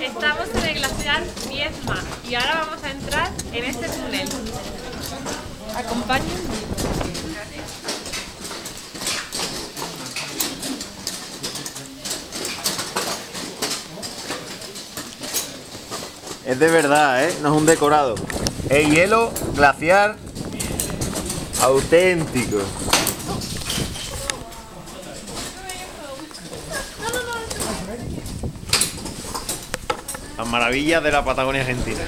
Estamos en el glaciar Viezma y ahora vamos a entrar en este túnel. Acompáñenme. Es de verdad, ¿eh? No es un decorado. Es hielo glaciar auténtico. Las maravillas de la Patagonia Argentina.